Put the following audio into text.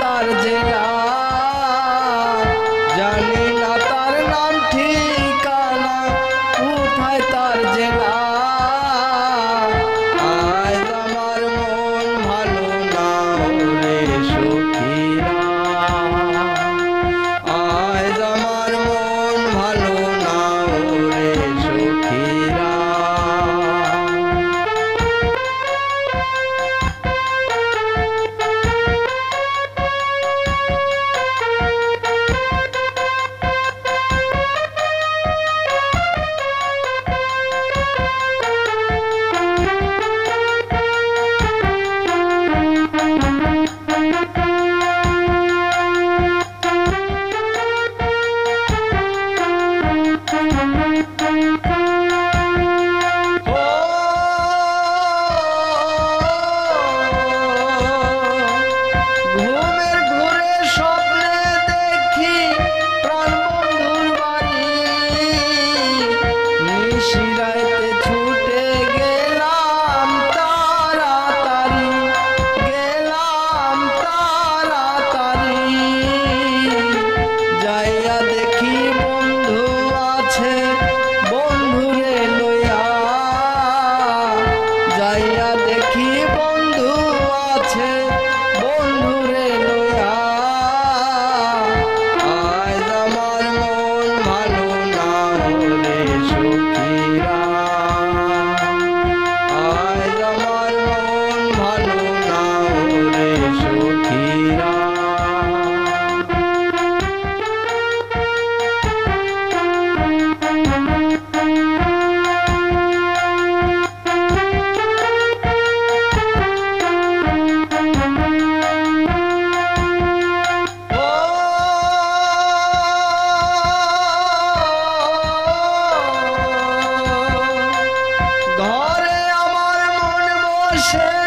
তার জেরা Hashem.